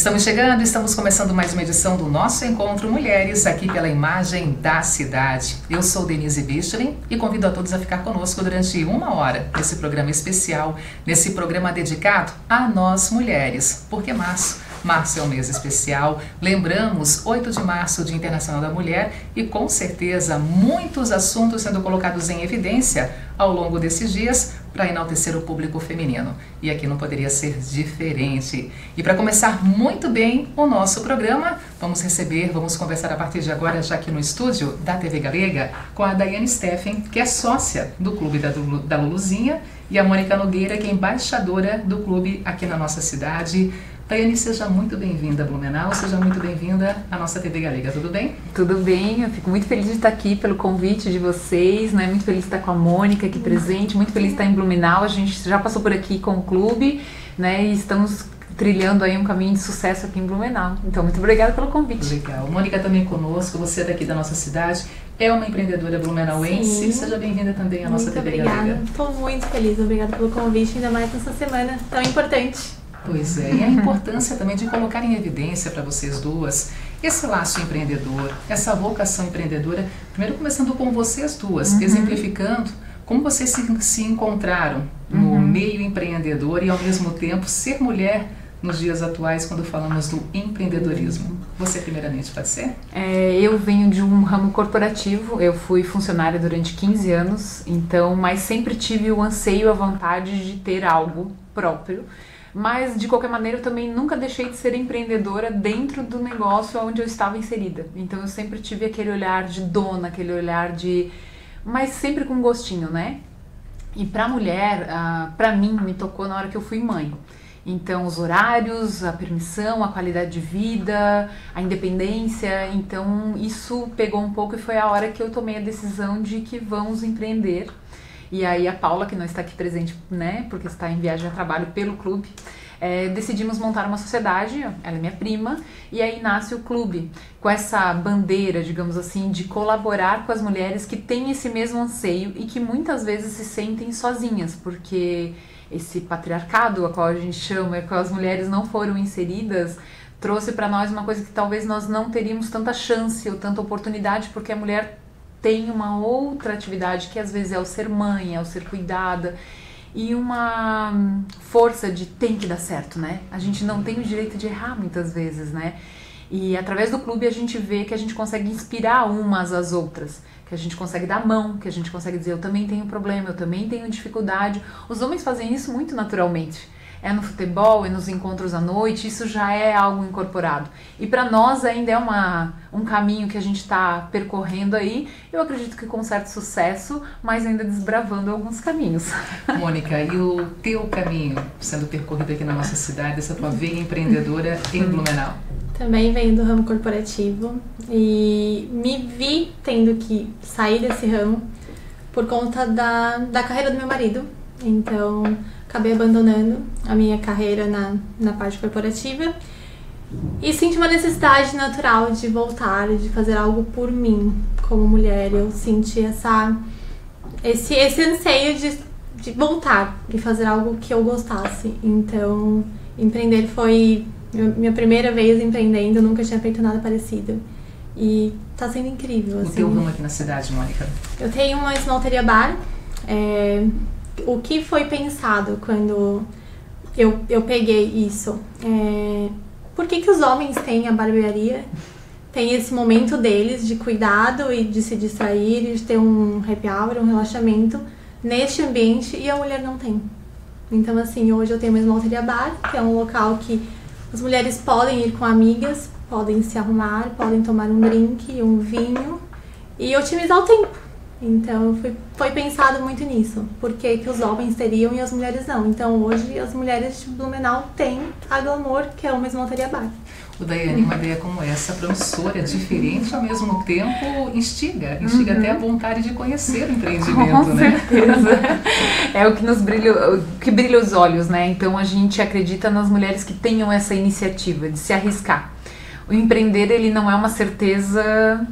Estamos chegando, estamos começando mais uma edição do nosso Encontro Mulheres, aqui pela imagem da cidade. Eu sou Denise Bichling e convido a todos a ficar conosco durante uma hora nesse programa especial, nesse programa dedicado a nós mulheres, porque março Março é um mês especial. Lembramos 8 de março, Dia Internacional da Mulher, e com certeza muitos assuntos sendo colocados em evidência ao longo desses dias para enaltecer o público feminino. E aqui não poderia ser diferente. E para começar muito bem o nosso programa, vamos receber, vamos conversar a partir de agora, já aqui no estúdio da TV Galega, com a Daiane Steffen, que é sócia do Clube da, da Luluzinha, e a Mônica Nogueira, que é embaixadora do clube aqui na nossa cidade. Tayane, seja muito bem-vinda a Blumenau, seja muito bem-vinda à nossa TV Galega, tudo bem? Tudo bem, eu fico muito feliz de estar aqui pelo convite de vocês, né? muito feliz de estar com a Mônica aqui presente, muito feliz de estar em Blumenau, a gente já passou por aqui com o clube, né, e estamos trilhando aí um caminho de sucesso aqui em Blumenau. Então, muito obrigada pelo convite. Legal. Mônica também conosco, você é daqui da nossa cidade, é uma empreendedora blumenauense. Sim. Seja bem-vinda também à nossa muito TV obrigada. Galega. Estou muito feliz, obrigada pelo convite, ainda mais nessa semana tão importante. Pois é, e a importância também de colocar em evidência para vocês duas esse laço empreendedor, essa vocação empreendedora, primeiro começando com vocês duas, uhum. exemplificando como vocês se, se encontraram no uhum. meio empreendedor e ao mesmo tempo ser mulher nos dias atuais quando falamos do empreendedorismo. Você primeiramente pode ser? É, eu venho de um ramo corporativo, eu fui funcionária durante 15 anos, então, mas sempre tive o anseio, a vontade de ter algo próprio mas de qualquer maneira eu também nunca deixei de ser empreendedora dentro do negócio onde eu estava inserida. Então eu sempre tive aquele olhar de dona, aquele olhar de. mas sempre com gostinho, né? E para mulher, para mim, me tocou na hora que eu fui mãe. Então, os horários, a permissão, a qualidade de vida, a independência. Então, isso pegou um pouco e foi a hora que eu tomei a decisão de que vamos empreender e aí a Paula, que não está aqui presente, né, porque está em viagem a trabalho pelo clube, é, decidimos montar uma sociedade, ela é minha prima, e aí nasce o clube, com essa bandeira, digamos assim, de colaborar com as mulheres que têm esse mesmo anseio e que muitas vezes se sentem sozinhas, porque esse patriarcado, a qual a gente chama, a qual as mulheres não foram inseridas, trouxe para nós uma coisa que talvez nós não teríamos tanta chance ou tanta oportunidade, porque a mulher tem uma outra atividade que às vezes é o ser mãe, é o ser cuidada e uma força de tem que dar certo, né? A gente não tem o direito de errar muitas vezes, né? E através do clube a gente vê que a gente consegue inspirar umas às outras, que a gente consegue dar mão, que a gente consegue dizer eu também tenho problema, eu também tenho dificuldade. Os homens fazem isso muito naturalmente é no futebol, é nos encontros à noite, isso já é algo incorporado. E para nós ainda é uma, um caminho que a gente está percorrendo aí, eu acredito que com certo sucesso, mas ainda desbravando alguns caminhos. Mônica, e o teu caminho sendo percorrido aqui na nossa cidade, essa tua veia empreendedora em Blumenau? Também venho do ramo corporativo e me vi tendo que sair desse ramo por conta da, da carreira do meu marido. Então, acabei abandonando a minha carreira na, na parte corporativa e senti uma necessidade natural de voltar, de fazer algo por mim como mulher. Eu senti essa, esse, esse anseio de, de voltar e fazer algo que eu gostasse. Então, empreender foi minha primeira vez empreendendo, nunca tinha feito nada parecido. E tá sendo incrível. O assim. teu rumo aqui na cidade, Mônica? Eu tenho uma esmalteria bar. É, o que foi pensado quando eu, eu peguei isso? É, por que, que os homens têm a barbearia? Tem esse momento deles de cuidado e de se distrair, de ter um happy hour, um relaxamento neste ambiente e a mulher não tem. Então, assim, hoje eu tenho uma esmalteria bar, que é um local que as mulheres podem ir com amigas, podem se arrumar, podem tomar um drink, um vinho e otimizar o tempo. Então foi, foi pensado muito nisso. Por que, os homens teriam e as mulheres não? Então hoje as mulheres de Blumenau têm a Glamour, que é uma esmalteria bar. O Daiane, uma ideia como essa, promissora, diferente, ao mesmo tempo instiga, instiga uhum. até a vontade de conhecer o empreendimento, Com né? certeza. é o que nos brilha, o que brilha os olhos, né? Então a gente acredita nas mulheres que tenham essa iniciativa de se arriscar. O empreender, ele não é uma certeza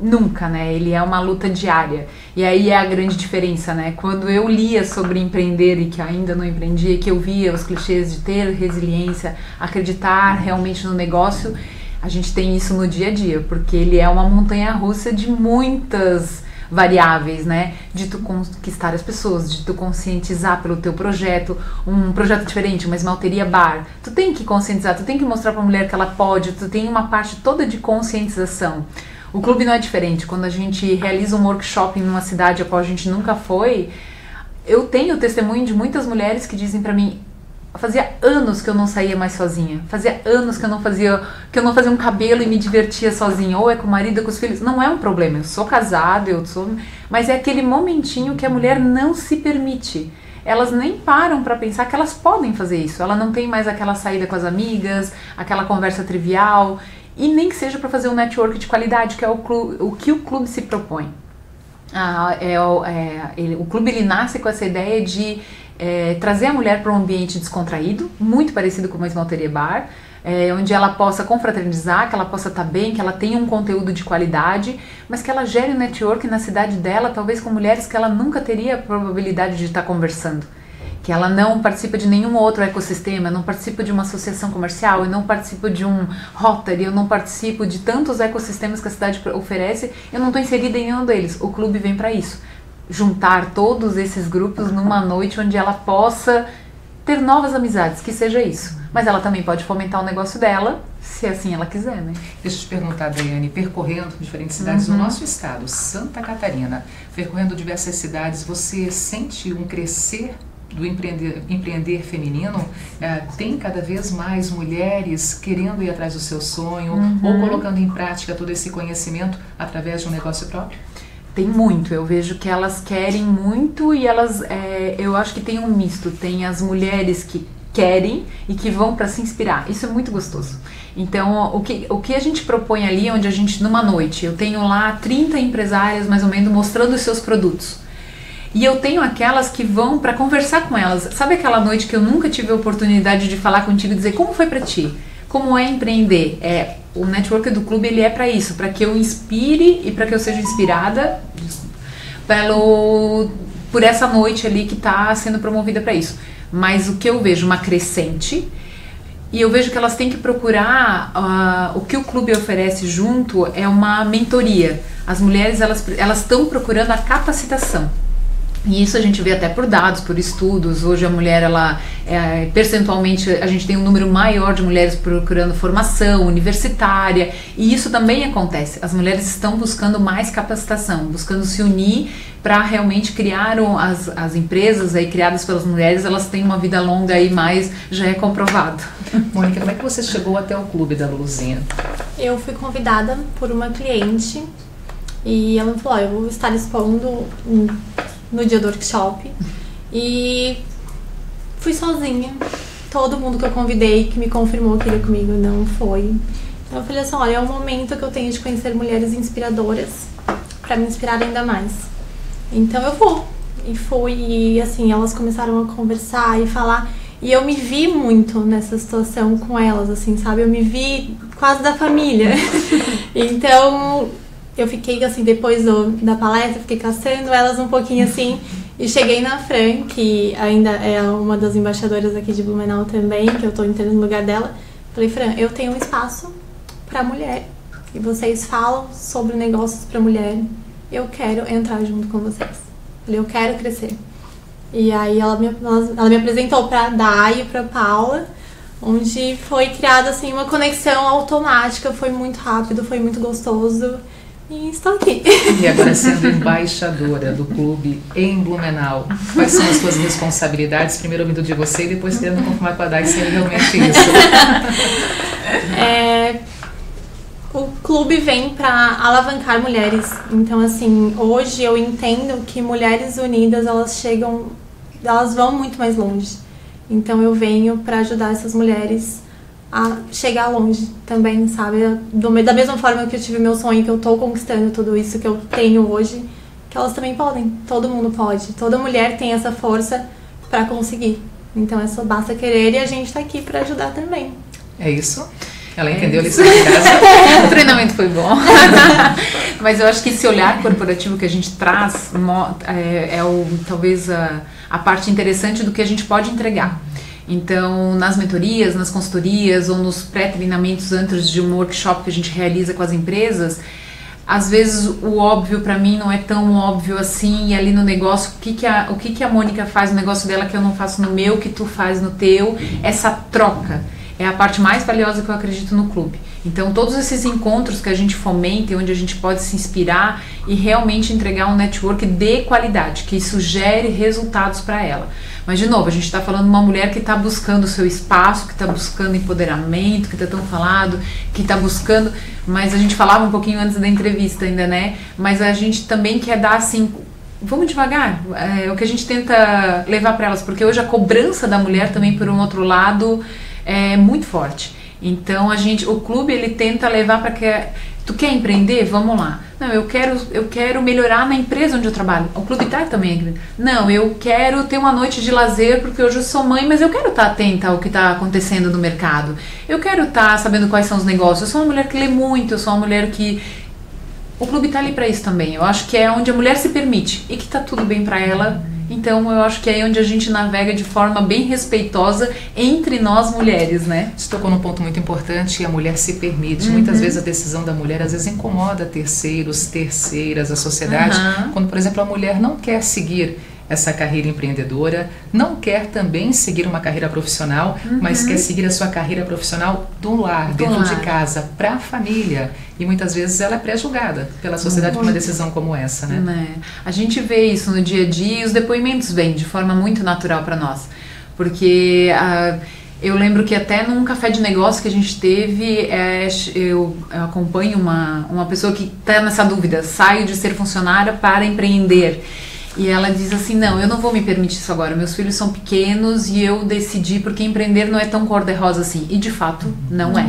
nunca, né? Ele é uma luta diária. E aí é a grande diferença, né? Quando eu lia sobre empreender e que ainda não empreendia, que eu via os clichês de ter resiliência, acreditar realmente no negócio, a gente tem isso no dia a dia, porque ele é uma montanha russa de muitas variáveis, né? De tu conquistar as pessoas, de tu conscientizar pelo teu projeto, um projeto diferente, uma esmalteria bar. Tu tem que conscientizar, tu tem que mostrar para a mulher que ela pode, tu tem uma parte toda de conscientização. O clube não é diferente. Quando a gente realiza um workshop em uma cidade a qual a gente nunca foi, eu tenho testemunho de muitas mulheres que dizem para mim: fazia anos que eu não saía mais sozinha. Fazia anos que eu não fazia que eu não fazia um cabelo e me divertia sozinha, ou é com o marido, ou com os filhos. Não é um problema. Eu sou casada, eu sou, mas é aquele momentinho que a mulher não se permite. Elas nem param para pensar que elas podem fazer isso. Ela não tem mais aquela saída com as amigas, aquela conversa trivial e nem que seja para fazer um network de qualidade, que é o, clube, o que o clube se propõe. Ah, é, é, ele, o clube ele nasce com essa ideia de é, trazer a mulher para um ambiente descontraído, muito parecido com uma esmalteria bar, é, onde ela possa confraternizar, que ela possa estar tá bem, que ela tenha um conteúdo de qualidade, mas que ela gere um network na cidade dela, talvez com mulheres que ela nunca teria a probabilidade de estar tá conversando que ela não participa de nenhum outro ecossistema, não participa de uma associação comercial, eu não participo de um Rotary, eu não participo de tantos ecossistemas que a cidade oferece, eu não estou inserida em nenhum deles. O clube vem para isso, juntar todos esses grupos numa noite onde ela possa ter novas amizades, que seja isso. Mas ela também pode fomentar o negócio dela, se assim ela quiser, né? Deixa eu te perguntar, Daiane, percorrendo diferentes cidades uhum. do nosso estado, Santa Catarina, percorrendo diversas cidades, você sente um crescer do empreender, empreender feminino, é, tem cada vez mais mulheres querendo ir atrás do seu sonho uhum. ou colocando em prática todo esse conhecimento através de um negócio próprio? Tem muito, eu vejo que elas querem muito e elas, é, eu acho que tem um misto. Tem as mulheres que querem e que vão para se inspirar. Isso é muito gostoso. Então, o que, o que a gente propõe ali, onde a gente, numa noite, eu tenho lá 30 empresárias mais ou menos mostrando os seus produtos. E eu tenho aquelas que vão para conversar com elas. Sabe aquela noite que eu nunca tive a oportunidade de falar contigo e dizer como foi para ti? Como é empreender? É, o network do clube ele é para isso, para que eu inspire e para que eu seja inspirada pelo por essa noite ali que está sendo promovida para isso. Mas o que eu vejo uma crescente e eu vejo que elas têm que procurar uh, o que o clube oferece junto é uma mentoria. As mulheres elas elas estão procurando a capacitação. E isso a gente vê até por dados, por estudos. Hoje a mulher, ela é, percentualmente, a gente tem um número maior de mulheres procurando formação universitária, e isso também acontece. As mulheres estão buscando mais capacitação, buscando se unir para realmente criar as, as empresas aí criadas pelas mulheres, elas têm uma vida longa aí mais, já é comprovado. Mônica, como é que você chegou até o clube da Luzinha? Eu fui convidada por uma cliente e ela falou: oh, eu vou estar expondo no dia do workshop. E fui sozinha. Todo mundo que eu convidei, que me confirmou que iria comigo, não foi. Então eu falei assim, olha, é o momento que eu tenho de conhecer mulheres inspiradoras para me inspirar ainda mais. Então eu vou. E fui, e assim, elas começaram a conversar e falar. E eu me vi muito nessa situação com elas, assim, sabe? Eu me vi quase da família. então, eu fiquei assim, depois do, da palestra, fiquei caçando elas um pouquinho assim. E cheguei na Fran, que ainda é uma das embaixadoras aqui de Blumenau também, que eu tô entrando no lugar dela. Falei, Fran, eu tenho um espaço para mulher. E vocês falam sobre negócios para mulher. Eu quero entrar junto com vocês. Falei, eu quero crescer. E aí ela me, ela me apresentou pra Dai e pra Paula, onde foi criada assim uma conexão automática, foi muito rápido, foi muito gostoso. E estou aqui. E agora sendo embaixadora do clube em Blumenau, quais são as suas responsabilidades? Primeiro ouvindo de você e depois querendo confirmar com a Dai se é realmente isso. É, o clube vem para alavancar mulheres. Então, assim, hoje eu entendo que mulheres unidas elas chegam, elas vão muito mais longe. Então, eu venho para ajudar essas mulheres a chegar longe também, sabe? Do, da mesma forma que eu tive meu sonho, que eu tô conquistando tudo isso que eu tenho hoje, que elas também podem. Todo mundo pode. Toda mulher tem essa força para conseguir. Então é só basta querer e a gente tá aqui para ajudar também. É isso? Ela entendeu a lição de casa. o treinamento foi bom. Mas eu acho que esse olhar corporativo que a gente traz é, é o, talvez a, a parte interessante do que a gente pode entregar. Então, nas mentorias, nas consultorias ou nos pré-treinamentos antes de um workshop que a gente realiza com as empresas, às vezes o óbvio para mim não é tão óbvio assim e ali no negócio o que que a, o que que a Mônica faz no negócio dela que eu não faço no meu que tu faz no teu essa troca é a parte mais valiosa que eu acredito no clube. Então, todos esses encontros que a gente fomenta e onde a gente pode se inspirar e realmente entregar um network de qualidade, que sugere resultados para ela. Mas, de novo, a gente está falando de uma mulher que está buscando o seu espaço, que está buscando empoderamento, que está tão falado, que está buscando. Mas a gente falava um pouquinho antes da entrevista ainda, né? Mas a gente também quer dar assim vamos devagar. É o que a gente tenta levar para elas, porque hoje a cobrança da mulher também, por um outro lado, é muito forte. Então a gente, o clube ele tenta levar para que tu quer empreender, vamos lá. Não, eu quero, eu quero melhorar na empresa onde eu trabalho. O clube tá também. Não, eu quero ter uma noite de lazer porque hoje eu sou mãe, mas eu quero estar tá atenta ao que está acontecendo no mercado. Eu quero estar tá sabendo quais são os negócios. Eu sou uma mulher que lê muito, eu sou uma mulher que o clube tá ali para isso também. Eu acho que é onde a mulher se permite e que tá tudo bem para ela então eu acho que é onde a gente navega de forma bem respeitosa entre nós mulheres, né? Você tocou num ponto muito importante e a mulher se permite. Uhum. Muitas vezes a decisão da mulher às vezes incomoda terceiros, terceiras, a sociedade. Uhum. Quando, por exemplo, a mulher não quer seguir essa carreira empreendedora, não quer também seguir uma carreira profissional, uhum. mas quer seguir a sua carreira profissional do lar, do dentro lar. de casa, para a família. E muitas vezes ela é pré-julgada pela sociedade por uma decisão como essa, né? É. A gente vê isso no dia a dia e os depoimentos vêm de forma muito natural para nós. Porque uh, eu lembro que até num café de negócio que a gente teve, é, eu acompanho uma, uma pessoa que está nessa dúvida: saio de ser funcionária para empreender. E ela diz assim: não, eu não vou me permitir isso agora. Meus filhos são pequenos e eu decidi porque empreender não é tão cor-de-rosa assim. E de fato, não é.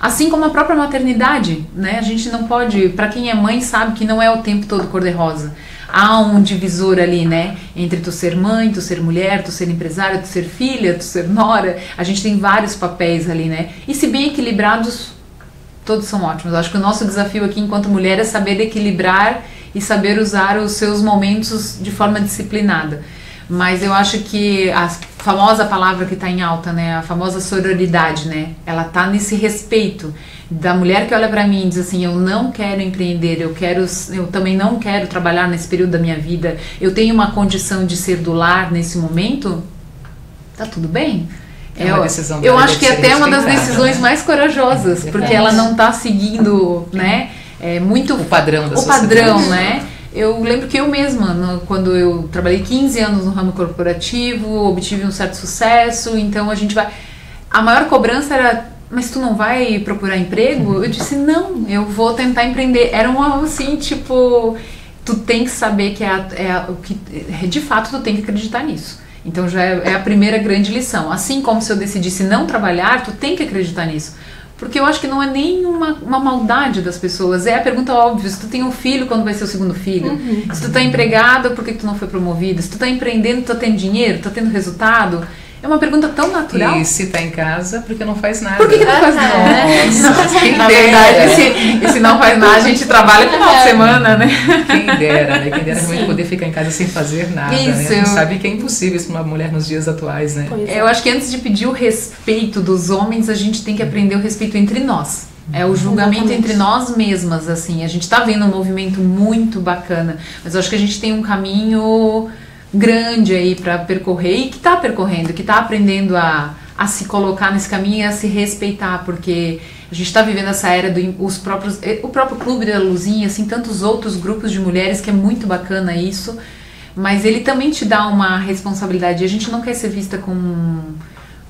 Assim como a própria maternidade, né? A gente não pode, para quem é mãe sabe que não é o tempo todo cor-de-rosa. Há um divisor ali, né? Entre tu ser mãe, tu ser mulher, tu ser empresária, tu ser filha, tu ser nora. A gente tem vários papéis ali, né? E se bem equilibrados, todos são ótimos. Eu acho que o nosso desafio aqui enquanto mulher é saber equilibrar e saber usar os seus momentos de forma disciplinada. Mas eu acho que a famosa palavra que está em alta, né, a famosa sororidade, né, ela tá nesse respeito da mulher que olha para mim e diz assim, eu não quero empreender, eu quero, eu também não quero trabalhar nesse período da minha vida, eu tenho uma condição de ser do lar nesse momento, tá tudo bem. É uma decisão eu acho que é até uma das decisões né? mais corajosas, é porque ela não está seguindo, né, é muito o padrão da o padrão, né? Eu lembro que eu mesma, no, quando eu trabalhei 15 anos no ramo corporativo, obtive um certo sucesso, então a gente vai. A maior cobrança era, mas tu não vai procurar emprego? Eu disse, não, eu vou tentar empreender. Era uma assim, tipo, tu tem que saber que é, a, é o que. De fato, tu tem que acreditar nisso. Então já é, é a primeira grande lição. Assim como se eu decidisse não trabalhar, tu tem que acreditar nisso. Porque eu acho que não é nem uma, uma maldade das pessoas. É a pergunta óbvia: se tu tem um filho, quando vai ser o segundo filho? Uhum. Se tu tá empregada, por que tu não foi promovida? Se tu tá empreendendo, tu tá tendo dinheiro, tu tá tendo resultado? É uma pergunta tão natural. E se tá em casa, porque não faz nada. Por que, que não faz nada? Nossa, Na verdade, se, e se não faz nada, a gente trabalha no final de semana, né? Quem dera, né? Quem dera realmente poder ficar em casa sem fazer nada. Isso, né? A gente sabe que é impossível isso para uma mulher nos dias atuais, né? É. Eu acho que antes de pedir o respeito dos homens, a gente tem que aprender o respeito entre nós. É o julgamento Exatamente. entre nós mesmas, assim. A gente tá vendo um movimento muito bacana, mas eu acho que a gente tem um caminho grande aí para percorrer e que está percorrendo, que está aprendendo a, a se colocar nesse caminho e a se respeitar, porque a gente está vivendo essa era do os próprios eh, o próprio clube da Luzinha, assim tantos outros grupos de mulheres que é muito bacana isso, mas ele também te dá uma responsabilidade. A gente não quer ser vista com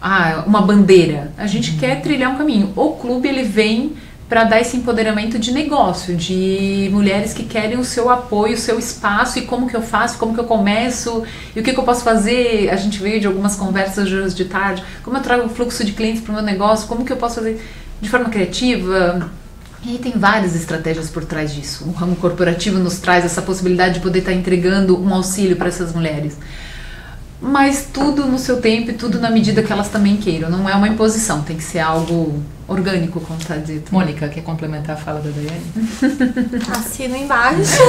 ah, uma bandeira. A gente uhum. quer trilhar um caminho. O clube ele vem para dar esse empoderamento de negócio, de mulheres que querem o seu apoio, o seu espaço e como que eu faço, como que eu começo e o que, que eu posso fazer. A gente veio de algumas conversas hoje de tarde, como eu trago o fluxo de clientes para o meu negócio, como que eu posso fazer de forma criativa. E tem várias estratégias por trás disso. O ramo corporativo nos traz essa possibilidade de poder estar tá entregando um auxílio para essas mulheres mas tudo no seu tempo e tudo na medida que elas também queiram. Não é uma imposição, tem que ser algo orgânico, como está dito. Mônica, quer complementar a fala da Daiane? Assino embaixo.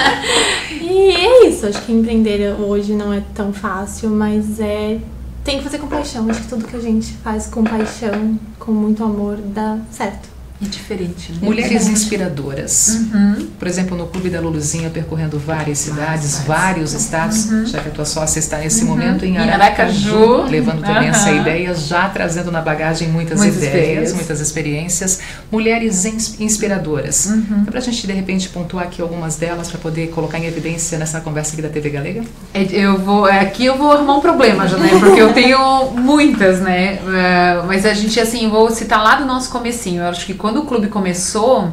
e é isso, acho que empreender hoje não é tão fácil, mas é tem que fazer com paixão. Acho que tudo que a gente faz com paixão, com muito amor, dá certo. E diferente, né? Mulheres inspiradoras. Uhum. Por exemplo, no Clube da Luluzinha, percorrendo várias cidades, vários estados, Uhum. já que a tua sócia está nesse momento em Em Aracaju, Aracaju. levando também essa ideia, já trazendo na bagagem muitas, Muitas ideias, experiências. muitas experiências. Mulheres ins- inspiradoras. Uhum. Dá pra gente, de repente, pontuar aqui algumas delas para poder colocar em evidência nessa conversa aqui da TV Galega? É, Eu vou, é, aqui eu vou arrumar um problema né? Porque eu tenho muitas, né? É, mas a gente, assim, vou citar lá do nosso comecinho. Eu acho que quando o clube começou,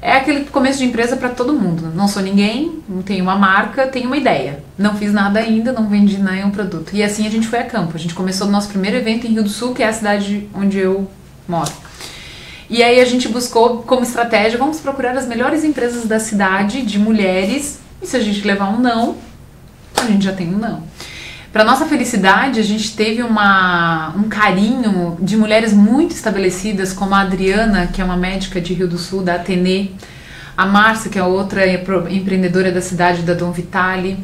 é aquele começo de empresa para todo mundo. Não sou ninguém, não tenho uma marca, tenho uma ideia. Não fiz nada ainda, não vendi nenhum produto. E assim a gente foi a campo. A gente começou o nosso primeiro evento em Rio do Sul, que é a cidade onde eu moro. E aí a gente buscou como estratégia, vamos procurar as melhores empresas da cidade de mulheres. E se a gente levar um não, a gente já tem um não. Para nossa felicidade, a gente teve uma, um carinho de mulheres muito estabelecidas, como a Adriana, que é uma médica de Rio do Sul, da Atene, a Márcia, que é outra empreendedora da cidade, da Dom Vitale,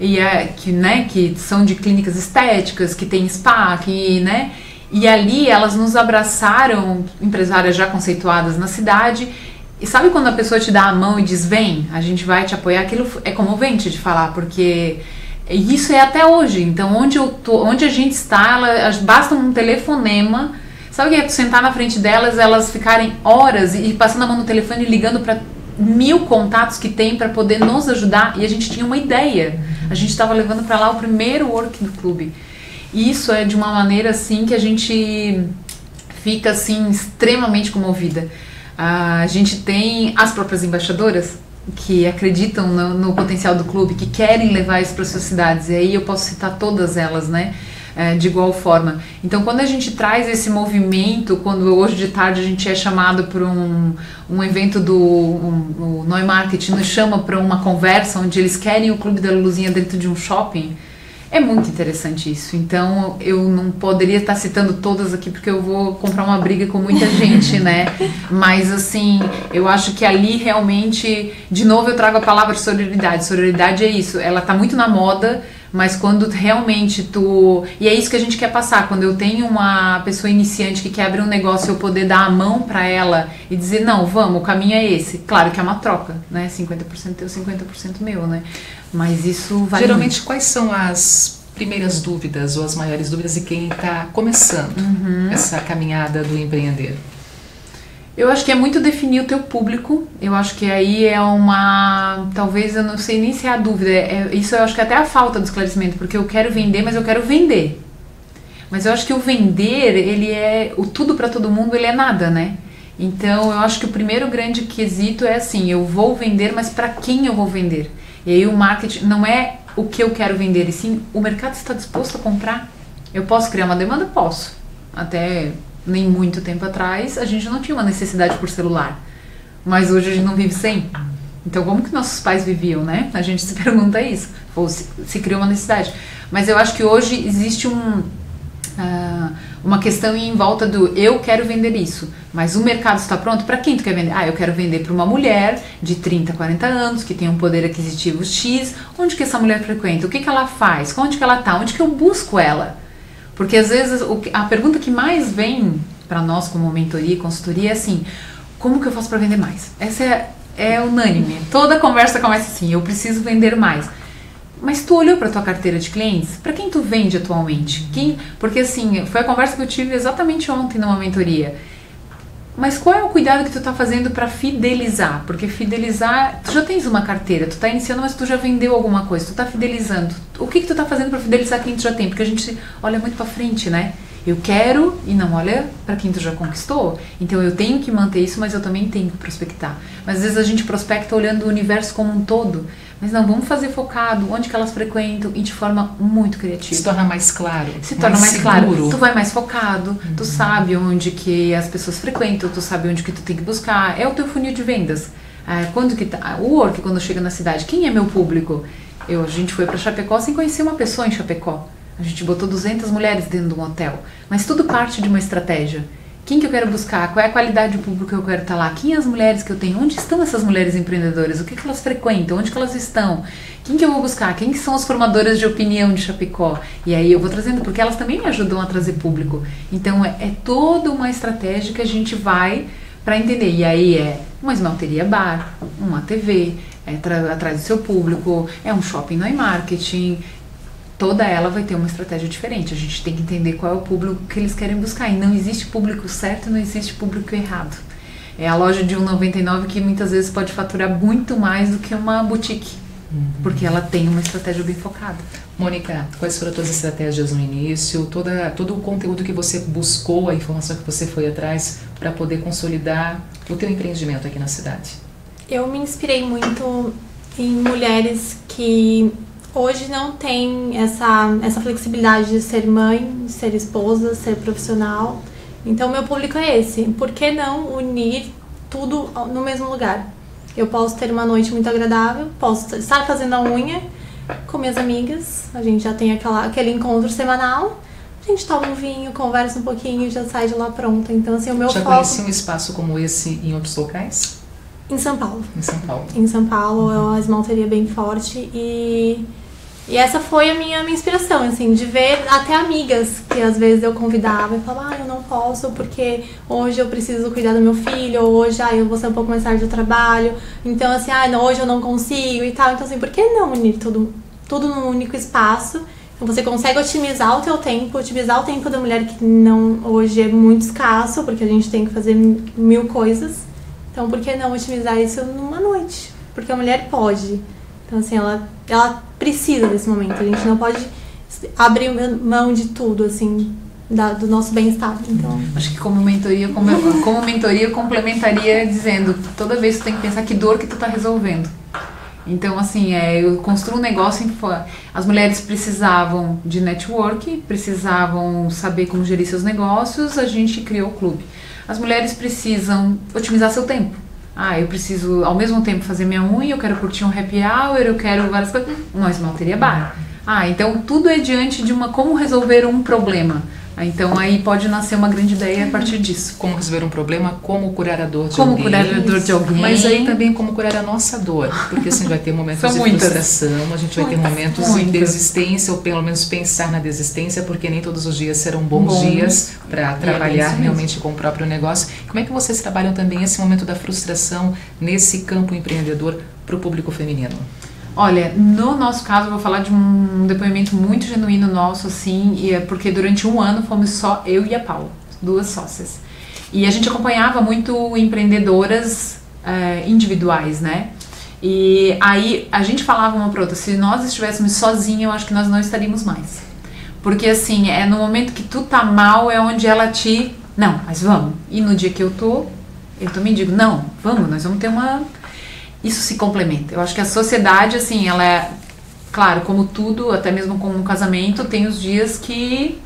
e é, que, né, que são de clínicas estéticas, que tem spa, que, né, e ali elas nos abraçaram, empresárias já conceituadas na cidade, e sabe quando a pessoa te dá a mão e diz, vem, a gente vai te apoiar? Aquilo é comovente de falar, porque isso é até hoje. Então, onde, eu tô, onde a gente está, ela, basta um telefonema. Sabe o que é tu sentar na frente delas, elas ficarem horas e passando a mão no telefone e ligando para mil contatos que tem para poder nos ajudar e a gente tinha uma ideia. A gente estava levando para lá o primeiro work do clube. E isso é de uma maneira assim que a gente fica assim extremamente comovida. A gente tem as próprias embaixadoras que acreditam no, no potencial do clube, que querem levar isso para suas cidades. E aí eu posso citar todas elas, né? É, de igual forma. Então, quando a gente traz esse movimento, quando hoje de tarde a gente é chamado para um, um evento do um, o Neumarket, nos chama para uma conversa onde eles querem o Clube da Luluzinha dentro de um shopping, é muito interessante isso. Então, eu não poderia estar citando todas aqui porque eu vou comprar uma briga com muita gente, né? Mas, assim, eu acho que ali realmente, de novo, eu trago a palavra sororidade. Sororidade é isso, ela tá muito na moda, mas quando realmente tu. E é isso que a gente quer passar. Quando eu tenho uma pessoa iniciante que quer abrir um negócio, eu poder dar a mão para ela e dizer: não, vamos, o caminho é esse. Claro que é uma troca, né? 50% teu, 50% meu, né? Mas isso vai. Geralmente, quais são as primeiras dúvidas ou as maiores dúvidas de quem está começando Uhum. essa caminhada do empreender? Eu acho que é muito definir o teu público. Eu acho que aí é uma. Talvez eu não sei nem se é a dúvida. É, isso eu acho que é até a falta do esclarecimento, porque eu quero vender, mas eu quero vender. Mas eu acho que o vender, ele é. O tudo para todo mundo, ele é nada, né? Então eu acho que o primeiro grande quesito é assim: eu vou vender, mas para quem eu vou vender? E aí o marketing não é o que eu quero vender, e sim o mercado está disposto a comprar. Eu posso criar uma demanda? Posso. Até nem muito tempo atrás a gente não tinha uma necessidade por celular. Mas hoje a gente não vive sem. Então como que nossos pais viviam, né? A gente se pergunta isso. Ou se, se criou uma necessidade. Mas eu acho que hoje existe um, ah, uma questão em volta do eu quero vender isso, mas o mercado está pronto para quem tu quer vender? Ah, eu quero vender para uma mulher de 30, 40 anos que tem um poder aquisitivo X. Onde que essa mulher frequenta? O que que ela faz? Onde que ela tá? Onde que eu busco ela? Porque às vezes a pergunta que mais vem para nós como mentoria e consultoria é assim: como que eu faço para vender mais? Essa é, é unânime. Toda conversa começa assim: eu preciso vender mais. Mas tu olhou para tua carteira de clientes? Para quem tu vende atualmente? Quem? Porque assim, foi a conversa que eu tive exatamente ontem numa mentoria. Mas qual é o cuidado que tu tá fazendo para fidelizar? Porque fidelizar, tu já tens uma carteira, tu tá iniciando, mas tu já vendeu alguma coisa, tu tá fidelizando. O que que tu tá fazendo para fidelizar quem tu já tem? Porque a gente olha muito para frente, né? Eu quero e não olha para quem tu já conquistou. Então eu tenho que manter isso, mas eu também tenho que prospectar. Mas às vezes a gente prospecta olhando o universo como um todo. Mas não, vamos fazer focado, onde que elas frequentam e de forma muito criativa Se torna mais claro. se torna mais, claro. seguro. Tu vai mais focado, tu sabe onde que as pessoas frequentam, tu sabe onde que tu tem que buscar. É o teu funil de vendas. Ah, quando que tá, o work quando chega na cidade, quem é meu público? Eu, a gente foi para Chapecó sem conhecer uma pessoa em Chapecó. A gente botou 200 mulheres dentro de um hotel, mas tudo parte de uma estratégia. Quem que eu quero buscar, qual é a qualidade do público que eu quero estar lá, quem as mulheres que eu tenho, onde estão essas mulheres empreendedoras, o que, que elas frequentam, onde que elas estão, quem que eu vou buscar, quem que são as formadoras de opinião de Chapecó, e aí eu vou trazendo, porque elas também me ajudam a trazer público. Então é, é toda uma estratégia que a gente vai para entender, e aí é uma esmalteria bar, uma TV, é atrás do seu público, é um shopping no e-marketing, toda ela vai ter uma estratégia diferente. A gente tem que entender qual é o público que eles querem buscar. E não existe público certo, não existe público errado. É a loja de 1,99 que muitas vezes pode faturar muito mais do que uma boutique. Uhum. Porque ela tem uma estratégia bem focada. Mônica, quais foram as suas estratégias no início? Toda, todo o conteúdo que você buscou, a informação que você foi atrás para poder consolidar o teu empreendimento aqui na cidade? Eu me inspirei muito em mulheres que hoje não tem essa, essa flexibilidade de ser mãe, de ser esposa, ser profissional. Então, meu público é esse. Por que não unir tudo no mesmo lugar? Eu posso ter uma noite muito agradável, posso estar fazendo a unha com minhas amigas, a gente já tem aquela, aquele encontro semanal, a gente toma um vinho, conversa um pouquinho e já sai de lá pronta. Então, assim, o meu já foco... Já conheci um espaço como esse em outros locais? Em São Paulo. Em São Paulo. Em São Paulo, é uma esmalteria bem forte e e essa foi a minha, minha inspiração, assim, de ver até amigas que às vezes eu convidava e falava, ah, eu não posso porque hoje eu preciso cuidar do meu filho, ou hoje ah, eu vou ser um pouco mais tarde do trabalho, então assim, ah, não, hoje eu não consigo e tal. Então assim, por que não unir tudo, tudo num único espaço? Então você consegue otimizar o teu tempo, otimizar o tempo da mulher que não hoje é muito escasso, porque a gente tem que fazer mil coisas. Então por que não otimizar isso numa noite? Porque a mulher pode. Então assim, ela, ela precisa desse momento. A gente não pode abrir mão de tudo, assim, da, do nosso bem-estar. Então... Acho que como mentoria, como, como mentoria, eu complementaria dizendo, toda vez tu tem que pensar que dor que tu tá resolvendo. Então, assim, é, eu construo um negócio em as mulheres precisavam de network, precisavam saber como gerir seus negócios, a gente criou o clube. As mulheres precisam otimizar seu tempo. Ah, eu preciso ao mesmo tempo fazer minha unha, eu quero curtir um happy hour, eu quero várias coisas. Uma esmalteria bar. Ah, então tudo é diante de uma como resolver um problema. Ah, então aí pode nascer uma grande ideia a partir disso. Como resolver um problema, como curar a dor de como alguém. Como curar a dor de alguém. Mas aí também como curar a nossa dor. Porque assim vai ter momentos São de muitas. frustração, a gente vai ter momentos muitas. de desistência, ou pelo menos pensar na desistência, porque nem todos os dias serão bons, bons. dias para é trabalhar é realmente com o próprio negócio. Como é que vocês trabalham também esse momento da frustração nesse campo empreendedor para o público feminino? Olha, no nosso caso, eu vou falar de um depoimento muito genuíno nosso, assim, e é porque durante um ano fomos só eu e a Paula, duas sócias. E a gente acompanhava muito empreendedoras é, individuais, né? E aí a gente falava uma para outra, se nós estivéssemos sozinhas, eu acho que nós não estaríamos mais. Porque assim, é no momento que tu tá mal, é onde ela te. Não, mas vamos. E no dia que eu tô, eu também digo, não, vamos, nós vamos ter uma isso se complementa. Eu acho que a sociedade, assim, ela é, claro, como tudo, até mesmo como um casamento, tem os dias que.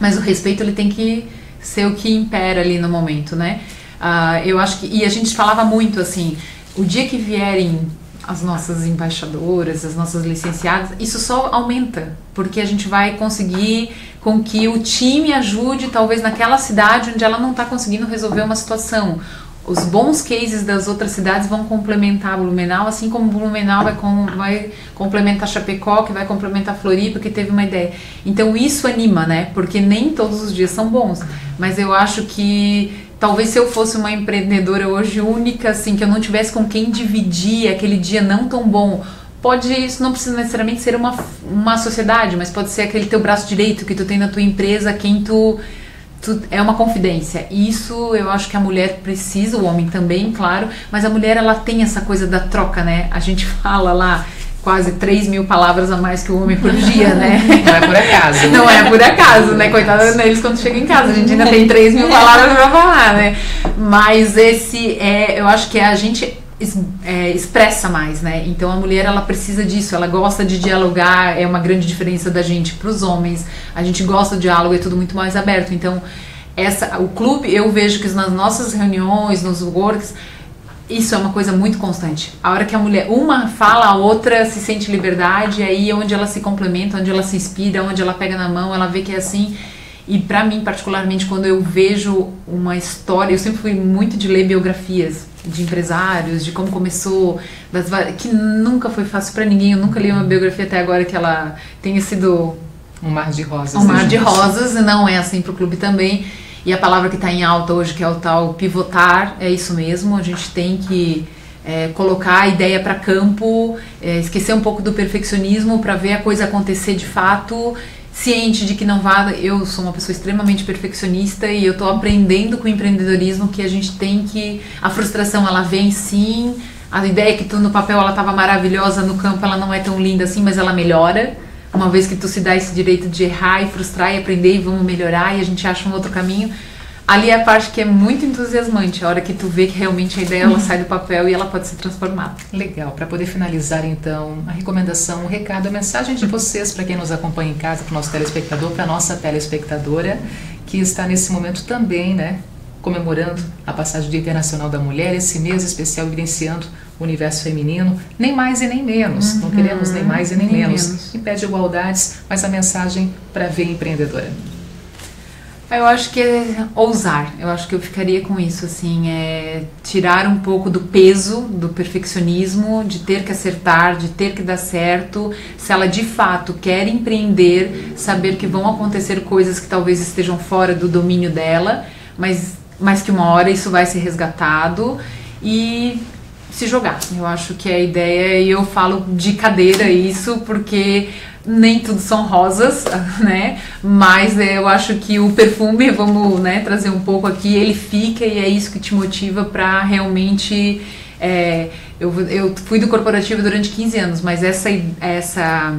Mas o respeito ele tem que ser o que impera ali no momento, né? Uh, eu acho que. E a gente falava muito assim: o dia que vierem as nossas embaixadoras, as nossas licenciadas, isso só aumenta, porque a gente vai conseguir com que o time ajude, talvez naquela cidade onde ela não está conseguindo resolver uma situação, os bons cases das outras cidades vão complementar Blumenau, assim como Blumenau vai, com, vai complementar Chapecó, que vai complementar Floripa, que teve uma ideia. Então isso anima, né? Porque nem todos os dias são bons. Mas eu acho que talvez se eu fosse uma empreendedora hoje única, assim, que eu não tivesse com quem dividir aquele dia não tão bom, pode isso não precisa necessariamente ser uma, uma sociedade, mas pode ser aquele teu braço direito que tu tem na tua empresa, quem tu é uma confidência. Isso eu acho que a mulher precisa, o homem também, claro, mas a mulher ela tem essa coisa da troca, né? A gente fala lá quase 3 mil palavras a mais que o homem por dia, né? Não é por acaso. Não é por acaso, né? Coitada deles quando chegam em casa, a gente ainda tem 3 mil palavras pra falar, né? Mas esse é, eu acho que a gente é, expressa mais, né? Então a mulher ela precisa disso, ela gosta de dialogar, é uma grande diferença da gente para os homens. A gente gosta de diálogo, é tudo muito mais aberto. Então essa, o clube eu vejo que nas nossas reuniões, nos works, isso é uma coisa muito constante. A hora que a mulher, uma fala, a outra se sente liberdade, aí é onde ela se complementa, onde ela se inspira, onde ela pega na mão, ela vê que é assim. E para mim, particularmente, quando eu vejo uma história, eu sempre fui muito de ler biografias de empresários, de como começou, das, que nunca foi fácil para ninguém. Eu nunca li uma biografia até agora que ela tenha sido um mar de rosas. Um mar de rosas, e não é assim para o clube também. E a palavra que está em alta hoje, que é o tal pivotar, é isso mesmo. A gente tem que é, colocar a ideia para campo, é, esquecer um pouco do perfeccionismo para ver a coisa acontecer de fato ciente de que não vá. Eu sou uma pessoa extremamente perfeccionista e eu estou aprendendo com o empreendedorismo que a gente tem que. A frustração ela vem sim, a ideia que tu no papel ela estava maravilhosa, no campo ela não é tão linda assim, mas ela melhora. Uma vez que tu se dá esse direito de errar e frustrar e aprender e vamos melhorar e a gente acha um outro caminho ali é a parte que é muito entusiasmante, a hora que tu vê que realmente a ideia ela sai do papel e ela pode ser transformada. Legal. Para poder finalizar então, a recomendação, o recado, a mensagem de vocês para quem nos acompanha em casa, para o nosso telespectador, para a nossa telespectadora, que está nesse momento também, né, comemorando a passagem do Dia Internacional da Mulher, esse mês especial evidenciando o universo feminino, nem mais e nem menos. Uhum. Não queremos nem mais e nem, nem menos. menos. Impede igualdades, mas a mensagem para ver empreendedora. Eu acho que é ousar. Eu acho que eu ficaria com isso, assim, é tirar um pouco do peso do perfeccionismo, de ter que acertar, de ter que dar certo. Se ela de fato quer empreender, saber que vão acontecer coisas que talvez estejam fora do domínio dela, mas, mas que uma hora isso vai ser resgatado e se jogar. Eu acho que é a ideia, e eu falo de cadeira isso, porque nem tudo são rosas, né? Mas eu acho que o perfume, vamos né, trazer um pouco aqui, ele fica e é isso que te motiva para realmente. É, eu, eu fui do corporativo durante 15 anos, mas essa, essa,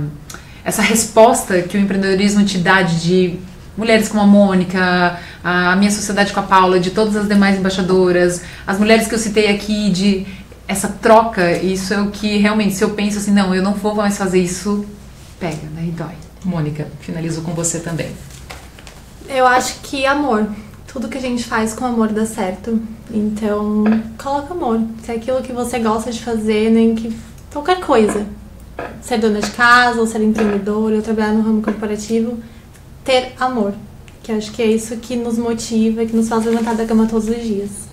essa resposta que o empreendedorismo te dá de mulheres como a Mônica, a minha sociedade com a Paula, de todas as demais embaixadoras, as mulheres que eu citei aqui, de essa troca, isso é o que realmente, se eu penso assim, não, eu não vou mais fazer isso pega, né? E dói. Mônica, finalizo com você também. Eu acho que amor. Tudo que a gente faz com amor dá certo. Então, coloca amor. Se é aquilo que você gosta de fazer, nem que qualquer coisa. Ser dona de casa, ou ser empreendedora, ou trabalhar no ramo corporativo, ter amor. Que acho que é isso que nos motiva, que nos faz levantar da cama todos os dias.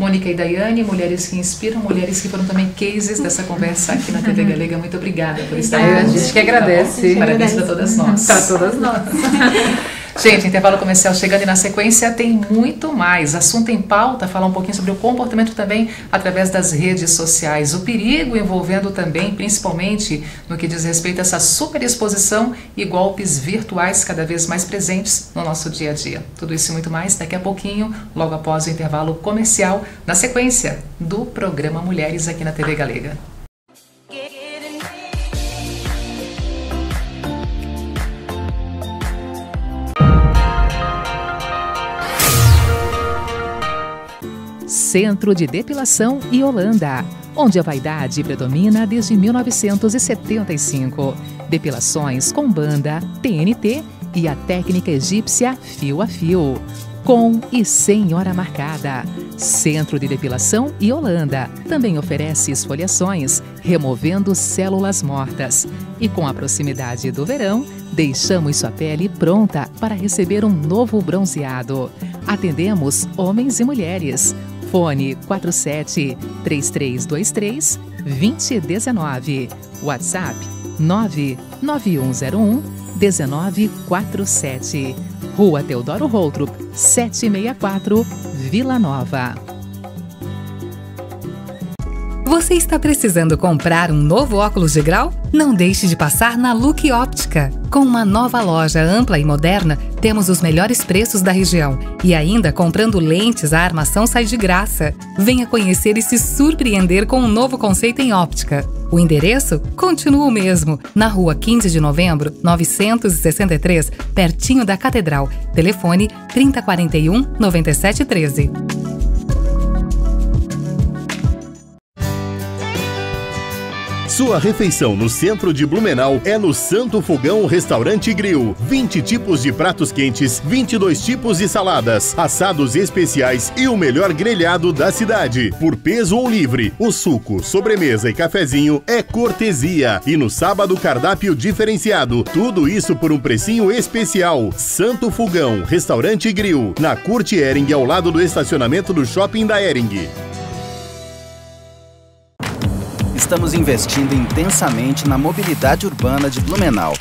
Mônica e Daiane, mulheres que inspiram, mulheres que foram também cases dessa conversa aqui na TV Galega. Muito obrigada por estar aqui. A gente que agradece. Tá Parabéns para todas nós. Para todas nós. Gente, intervalo comercial chegando e na sequência tem muito mais. Assunto em pauta, falar um pouquinho sobre o comportamento também através das redes sociais. O perigo envolvendo também, principalmente no que diz respeito a essa superexposição e golpes virtuais cada vez mais presentes no nosso dia a dia. Tudo isso e muito mais daqui a pouquinho, logo após o intervalo comercial, na sequência do programa Mulheres aqui na TV Galega. Centro de Depilação e Holanda, onde a vaidade predomina desde 1975. Depilações com banda, TNT e a técnica egípcia fio a fio. Com e sem hora marcada. Centro de Depilação e Holanda também oferece esfoliações, removendo células mortas. E com a proximidade do verão, deixamos sua pele pronta para receber um novo bronzeado. Atendemos homens e mulheres. Fone 47 3323 2019. WhatsApp 99101 1947. Rua Teodoro Holtrup, 764, Vila Nova. Você está precisando comprar um novo óculos de grau? Não deixe de passar na Look Óptica. Com uma nova loja ampla e moderna, temos os melhores preços da região. E ainda comprando lentes, a armação sai de graça. Venha conhecer e se surpreender com um novo conceito em óptica. O endereço continua o mesmo, na rua 15 de novembro, 963, pertinho da Catedral. Telefone 3041 9713. Sua refeição no centro de Blumenau é no Santo Fogão Restaurante Grill. 20 tipos de pratos quentes, 22 tipos de saladas, assados especiais e o melhor grelhado da cidade. Por peso ou livre, o suco, sobremesa e cafezinho é cortesia. E no sábado, cardápio diferenciado. Tudo isso por um precinho especial. Santo Fogão Restaurante Grill, na Curte Ering, ao lado do estacionamento do Shopping da Ering. Estamos investindo intensamente na mobilidade urbana de Blumenau.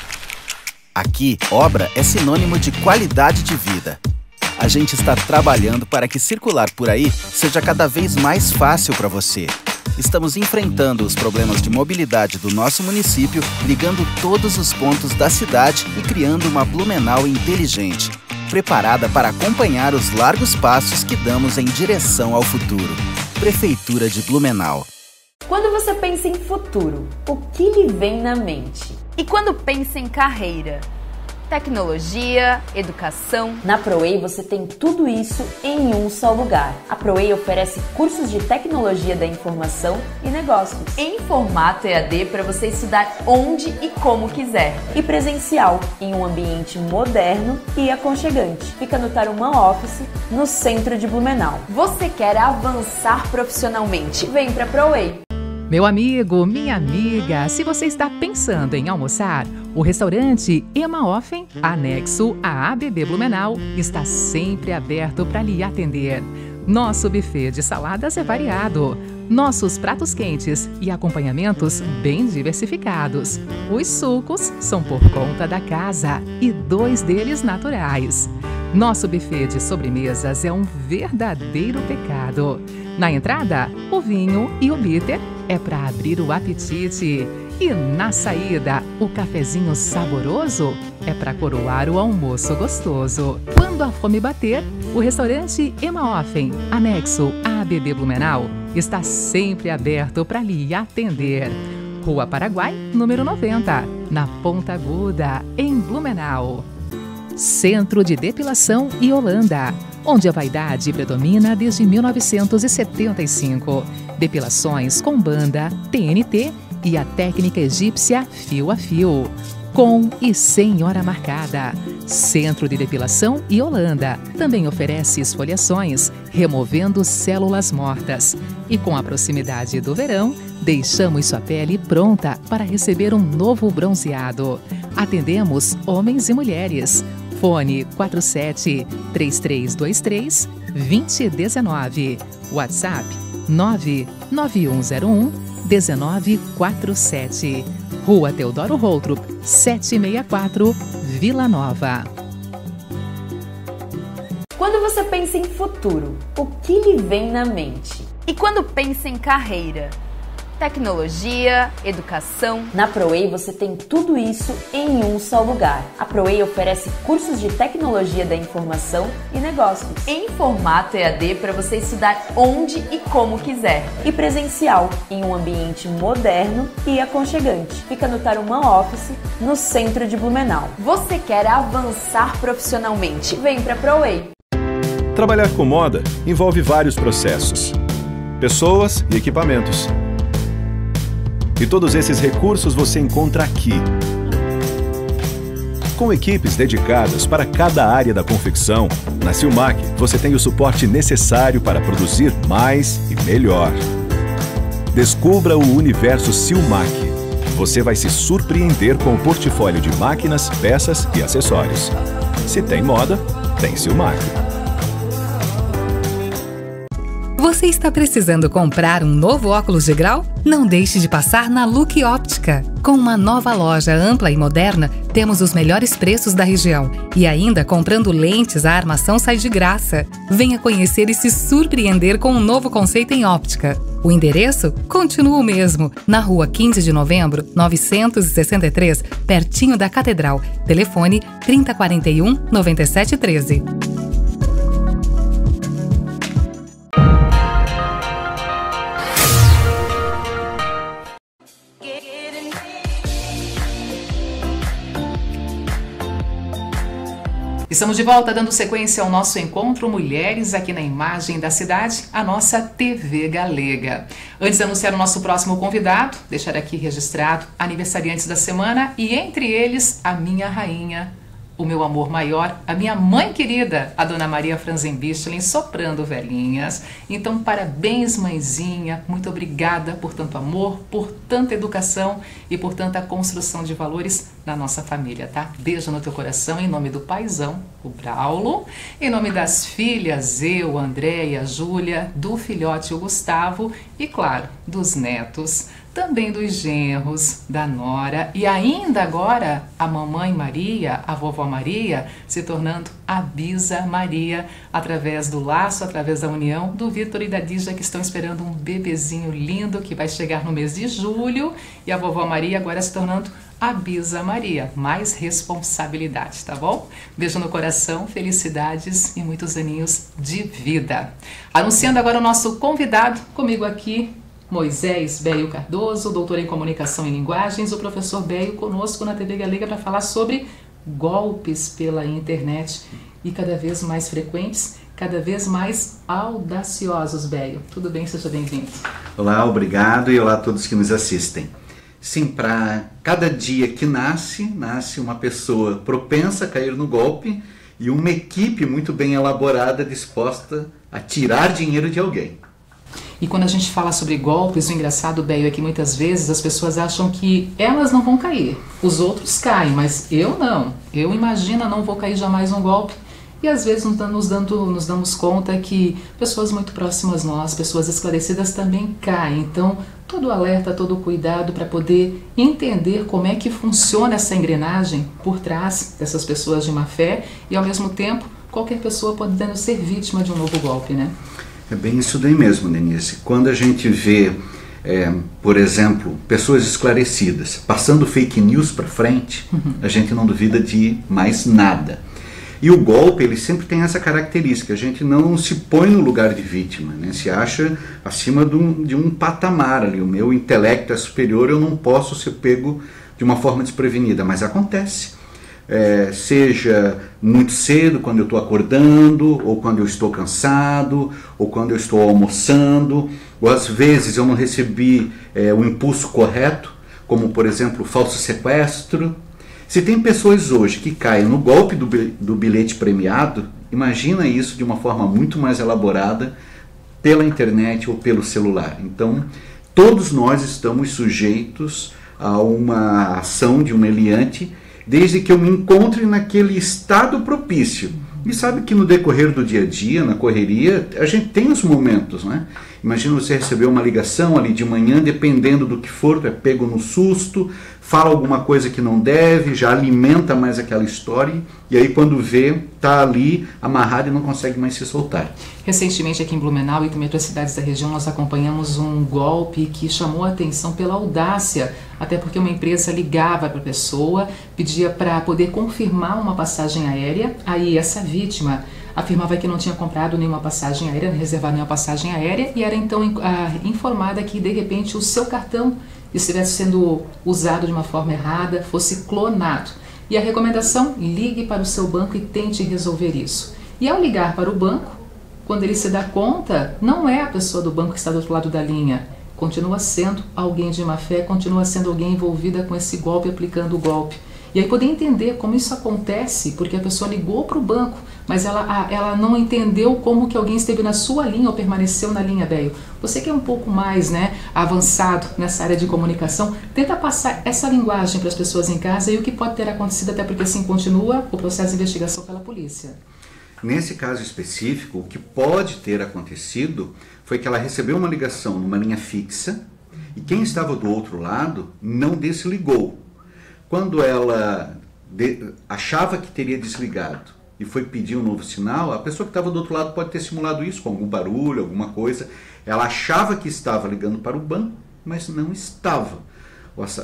Aqui, obra é sinônimo de qualidade de vida. A gente está trabalhando para que circular por aí seja cada vez mais fácil para você. Estamos enfrentando os problemas de mobilidade do nosso município, ligando todos os pontos da cidade e criando uma Blumenau inteligente, preparada para acompanhar os largos passos que damos em direção ao futuro. Prefeitura de Blumenau. Quando você pensa em futuro, o que lhe vem na mente? E quando pensa em carreira? Tecnologia, educação. Na ProWay você tem tudo isso em um só lugar. A ProWay oferece cursos de tecnologia da informação e negócios. Em formato EAD para você estudar onde e como quiser. E presencial, em um ambiente moderno e aconchegante. Fica no Tarumã Office, no centro de Blumenau. Você quer avançar profissionalmente? Vem para ProWay. Meu amigo, minha amiga, se você está pensando em almoçar, o restaurante Emaoffen, anexo à ABB Blumenau, está sempre aberto para lhe atender. Nosso buffet de saladas é variado. Nossos pratos quentes e acompanhamentos bem diversificados. Os sucos são por conta da casa e dois deles naturais. Nosso buffet de sobremesas é um verdadeiro pecado. Na entrada, o vinho e o bitter é para abrir o apetite. E na saída, o cafezinho saboroso é para coroar o almoço gostoso. Quando a fome bater, o restaurante Emaoffen, anexo à ABB Blumenau, está sempre aberto para lhe atender. Rua Paraguai, número 90, na Ponta Aguda, em Blumenau. Centro de Depilação e Holanda, onde a vaidade predomina desde 1975. Depilações com banda, TNT e a técnica egípcia fio a fio. Com e sem hora marcada. Centro de Depilação e Holanda também oferece esfoliações, removendo células mortas. E com a proximidade do verão, deixamos sua pele pronta para receber um novo bronzeado. Atendemos homens e mulheres. Fone 47 3323 2019. WhatsApp 99101 1947. Rua Teodoro Holtrup, 764, Vila Nova. Quando você pensa em futuro, o que lhe vem na mente? E quando pensa em carreira? Tecnologia, educação. Na ProWay você tem tudo isso em um só lugar. A ProWay oferece cursos de tecnologia da informação e negócios. Em formato EAD para você estudar onde e como quiser. E presencial, em um ambiente moderno e aconchegante. Fica no Tarumã Office, no centro de Blumenau. Você quer avançar profissionalmente? Vem para ProWay. Trabalhar com moda envolve vários processos, pessoas e equipamentos. E todos esses recursos você encontra aqui. Com equipes dedicadas para cada área da confecção, na Silmac você tem o suporte necessário para produzir mais e melhor. Descubra o universo Silmac. Você vai se surpreender com o portfólio de máquinas, peças e acessórios. Se tem moda, tem Silmac. Você está precisando comprar um novo óculos de grau? Não deixe de passar na Look Óptica. Com uma nova loja ampla e moderna, temos os melhores preços da região. E ainda comprando lentes, a armação sai de graça. Venha conhecer e se surpreender com um novo conceito em óptica. O endereço continua o mesmo, na rua 15 de novembro, 963, pertinho da Catedral. Telefone 3041 9713. Estamos de volta dando sequência ao nosso encontro Mulheres aqui na Imagem da Cidade, a nossa TV Galega. Antes de anunciar o nosso próximo convidado, deixar aqui registrado aniversariantes da semana e entre eles a minha rainha, o meu amor maior, a minha mãe querida, a dona Maria Franzenbistelin, soprando velhinhas. Então, parabéns, mãezinha. Muito obrigada por tanto amor, por tanta educação e por tanta construção de valores na nossa família, tá? Beijo no teu coração, em nome do paizão, o Braulo, em nome das filhas, eu, Andréia, Júlia, do filhote, o Gustavo, e claro, dos netos também dos genros, da nora e ainda agora a mamãe Maria, a vovó Maria, se tornando a Bisa Maria, através do laço, através da união do Vitor e da Dija, que estão esperando um bebezinho lindo que vai chegar no mês de julho, e a vovó Maria agora se tornando a Bisa Maria. Mais responsabilidade, tá bom? Beijo no coração, felicidades e muitos aninhos de vida. Anunciando agora o nosso convidado, comigo aqui Moisés Beio Cardoso, doutor em comunicação e linguagens, o professor Beio conosco na TV Galega para falar sobre golpes pela internet e cada vez mais frequentes, cada vez mais audaciosos, Beio. Tudo bem? Seja bem-vindo. Olá, obrigado e olá a todos que nos assistem. Sim, para cada dia que nasce, nasce uma pessoa propensa a cair no golpe e uma equipe muito bem elaborada disposta a tirar dinheiro de alguém. E quando a gente fala sobre golpes, o engraçado, Beio, é que muitas vezes as pessoas acham que elas não vão cair, os outros caem, mas eu não. Eu imagino não vou cair jamais num golpe. E às vezes nos, dando, nos damos conta que pessoas muito próximas nós, pessoas esclarecidas também caem. Então, todo alerta, todo cuidado para poder entender como é que funciona essa engrenagem por trás dessas pessoas de má fé e ao mesmo tempo qualquer pessoa podendo ser vítima de um novo golpe, né? É bem isso daí mesmo, Denise. Quando a gente vê, é, por exemplo, pessoas esclarecidas passando fake news para frente, uhum. a gente não duvida de mais nada. E o golpe, ele sempre tem essa característica, a gente não se põe no lugar de vítima, né? se acha acima de um, de um patamar ali, o meu intelecto é superior, eu não posso ser pego de uma forma desprevenida, mas acontece é, seja muito cedo, quando eu estou acordando, ou quando eu estou cansado, ou quando eu estou almoçando, ou às vezes eu não recebi é, o impulso correto, como por exemplo falso sequestro. Se tem pessoas hoje que caem no golpe do, do bilhete premiado, imagina isso de uma forma muito mais elaborada pela internet ou pelo celular. Então, todos nós estamos sujeitos a uma ação de um meliante desde que eu me encontre naquele estado propício. E sabe que no decorrer do dia a dia, na correria, a gente tem os momentos, né? Imagina você receber uma ligação ali de manhã, dependendo do que for, é pego no susto, fala alguma coisa que não deve, já alimenta mais aquela história, e aí quando vê, tá ali amarrado e não consegue mais se soltar. Recentemente aqui em Blumenau e também outras cidades da região, nós acompanhamos um golpe que chamou a atenção pela audácia, até porque uma empresa ligava para a pessoa, pedia para poder confirmar uma passagem aérea, aí essa vítima afirmava que não tinha comprado nenhuma passagem aérea, reservado nenhuma passagem aérea e era então ah, informada que de repente o seu cartão estivesse sendo usado de uma forma errada, fosse clonado. E a recomendação: ligue para o seu banco e tente resolver isso. E ao ligar para o banco, quando ele se dá conta, não é a pessoa do banco que está do outro lado da linha. Continua sendo alguém de má fé, continua sendo alguém envolvida com esse golpe, aplicando o golpe. E aí poder entender como isso acontece, porque a pessoa ligou para o banco, mas ela, ela não entendeu como que alguém esteve na sua linha ou permaneceu na linha, Beio. Você que é um pouco mais né, avançado nessa área de comunicação, tenta passar essa linguagem para as pessoas em casa e o que pode ter acontecido, até porque assim continua o processo de investigação pela polícia. Nesse caso específico, o que pode ter acontecido foi que ela recebeu uma ligação numa linha fixa e quem estava do outro lado não desligou quando ela de, achava que teria desligado e foi pedir um novo sinal, a pessoa que estava do outro lado pode ter simulado isso com algum barulho, alguma coisa. Ela achava que estava ligando para o banco, mas não estava.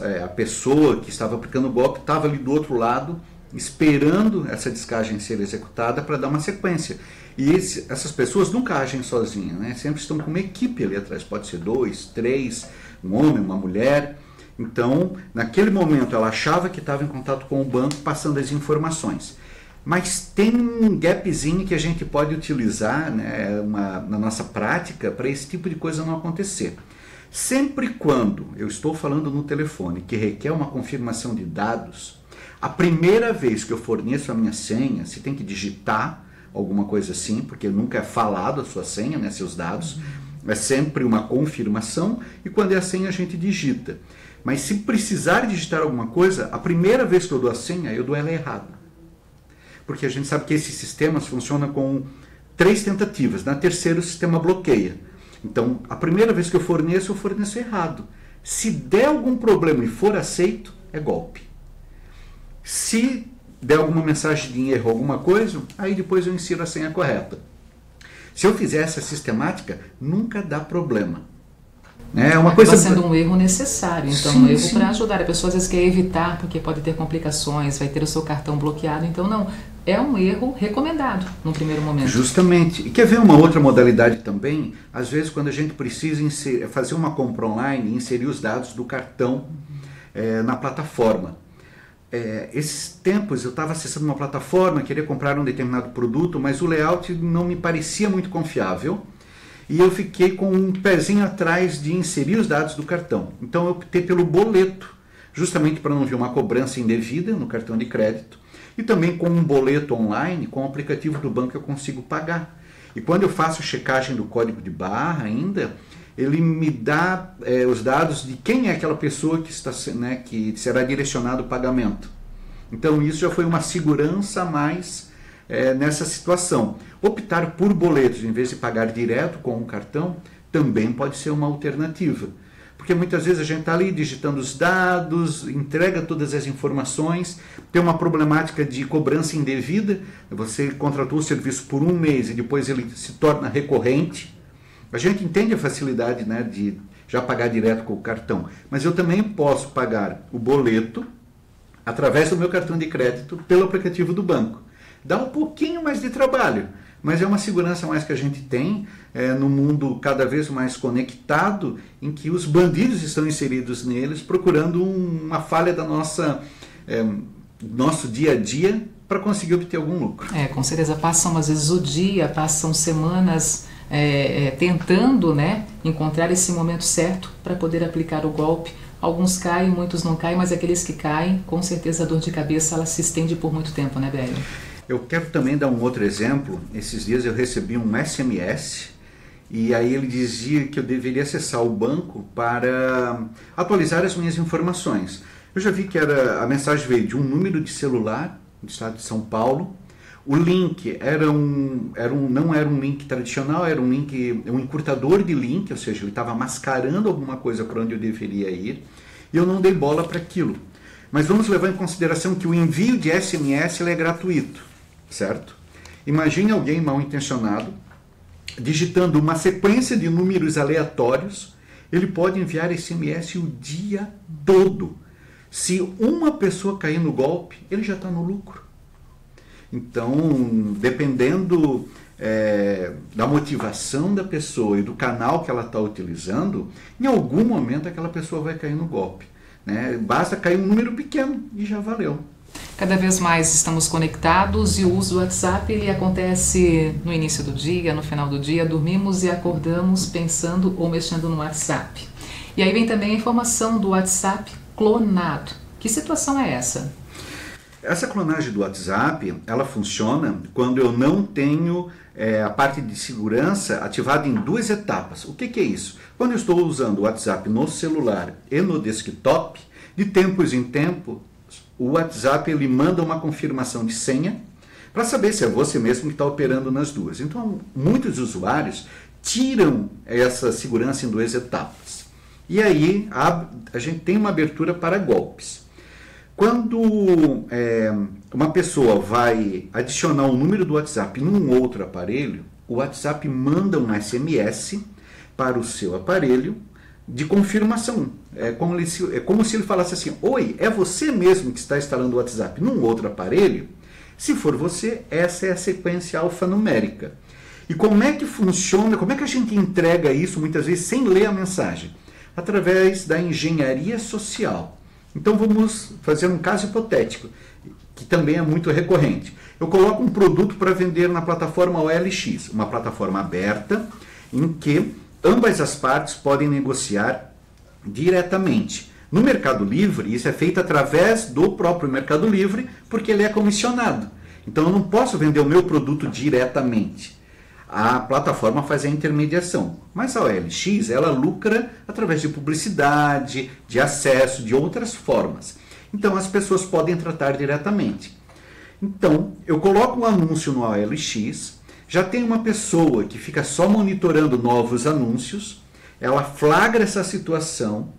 É, a pessoa que estava aplicando o golpe estava ali do outro lado, esperando essa descagem ser executada para dar uma sequência. E esse, essas pessoas nunca agem sozinhas, né? sempre estão com uma equipe ali atrás. Pode ser dois, três, um homem, uma mulher. Então, naquele momento, ela achava que estava em contato com o banco, passando as informações. Mas tem um gapzinho que a gente pode utilizar né, uma, na nossa prática para esse tipo de coisa não acontecer. Sempre quando eu estou falando no telefone que requer uma confirmação de dados, a primeira vez que eu forneço a minha senha, se tem que digitar alguma coisa assim, porque nunca é falado a sua senha, né, seus dados, é sempre uma confirmação e quando é a senha a gente digita. Mas se precisar digitar alguma coisa, a primeira vez que eu dou a senha, eu dou ela errada porque a gente sabe que esses sistemas funcionam com três tentativas. Na terceira, o sistema bloqueia. Então, a primeira vez que eu forneço, eu forneço errado. Se der algum problema e for aceito, é golpe. Se der alguma mensagem de erro, alguma coisa, aí depois eu insiro a senha correta. Se eu fizer essa sistemática, nunca dá problema. É uma coisa sendo um erro necessário, então sim, um erro para ajudar. A pessoa às vezes quer evitar porque pode ter complicações, vai ter o seu cartão bloqueado, então não. É um erro recomendado no primeiro momento. Justamente. E quer ver uma outra modalidade também? Às vezes, quando a gente precisa inserir, fazer uma compra online inserir os dados do cartão é, na plataforma. É, esses tempos eu estava acessando uma plataforma, queria comprar um determinado produto, mas o layout não me parecia muito confiável e eu fiquei com um pezinho atrás de inserir os dados do cartão. Então eu optei pelo boleto, justamente para não vir uma cobrança indevida no cartão de crédito, e também com um boleto online, com o aplicativo do banco eu consigo pagar. E quando eu faço checagem do código de barra ainda, ele me dá é, os dados de quem é aquela pessoa que, está, né, que será direcionado o pagamento. Então isso já foi uma segurança a mais é, nessa situação. Optar por boletos em vez de pagar direto com o cartão também pode ser uma alternativa. Porque muitas vezes a gente está ali digitando os dados, entrega todas as informações, tem uma problemática de cobrança indevida, você contratou o serviço por um mês e depois ele se torna recorrente. A gente entende a facilidade né, de já pagar direto com o cartão, mas eu também posso pagar o boleto através do meu cartão de crédito pelo aplicativo do banco. Dá um pouquinho mais de trabalho, mas é uma segurança mais que a gente tem é, no mundo cada vez mais conectado, em que os bandidos estão inseridos neles, procurando um, uma falha da nossa é, nosso dia a dia para conseguir obter algum lucro. É, com certeza passam às vezes o dia, passam semanas é, é tentando, né, encontrar esse momento certo para poder aplicar o golpe. Alguns caem, muitos não caem, mas aqueles que caem, com certeza a dor de cabeça ela se estende por muito tempo, né, Bélio? Eu quero também dar um outro exemplo. Esses dias eu recebi um SMS e aí ele dizia que eu deveria acessar o banco para atualizar as minhas informações. Eu já vi que era a mensagem veio de um número de celular do estado de São Paulo. O link era um, era um, não era um link tradicional, era um link, um encurtador de link, ou seja, ele estava mascarando alguma coisa para onde eu deveria ir. E eu não dei bola para aquilo. Mas vamos levar em consideração que o envio de SMS é gratuito certo? Imagine alguém mal intencionado digitando uma sequência de números aleatórios, ele pode enviar SMS o dia todo. Se uma pessoa cair no golpe, ele já está no lucro. Então, dependendo é, da motivação da pessoa e do canal que ela está utilizando, em algum momento aquela pessoa vai cair no golpe. Né? Basta cair um número pequeno e já valeu. Cada vez mais estamos conectados e o uso do WhatsApp ele acontece no início do dia, no final do dia, dormimos e acordamos pensando ou mexendo no WhatsApp. E aí vem também a informação do WhatsApp clonado. Que situação é essa? Essa clonagem do WhatsApp, ela funciona quando eu não tenho é, a parte de segurança ativada em duas etapas. O que, que é isso? Quando eu estou usando o WhatsApp no celular e no desktop, de tempos em tempo o WhatsApp ele manda uma confirmação de senha para saber se é você mesmo que está operando nas duas. Então, muitos usuários tiram essa segurança em duas etapas. E aí a, a gente tem uma abertura para golpes. Quando é, uma pessoa vai adicionar o um número do WhatsApp num outro aparelho, o WhatsApp manda um SMS para o seu aparelho de confirmação. É como, ele, é como se ele falasse assim: Oi, é você mesmo que está instalando o WhatsApp num outro aparelho? Se for você, essa é a sequência alfanumérica. E como é que funciona, como é que a gente entrega isso muitas vezes sem ler a mensagem? Através da engenharia social. Então vamos fazer um caso hipotético, que também é muito recorrente. eu coloco um produto para vender na plataforma OLX, uma plataforma aberta em que ambas as partes podem negociar diretamente. No Mercado Livre, isso é feito através do próprio Mercado Livre, porque ele é comissionado. Então eu não posso vender o meu produto diretamente. A plataforma faz a intermediação, mas a OLX ela lucra através de publicidade, de acesso, de outras formas. Então as pessoas podem tratar diretamente. Então eu coloco um anúncio no OLX, já tem uma pessoa que fica só monitorando novos anúncios, ela flagra essa situação,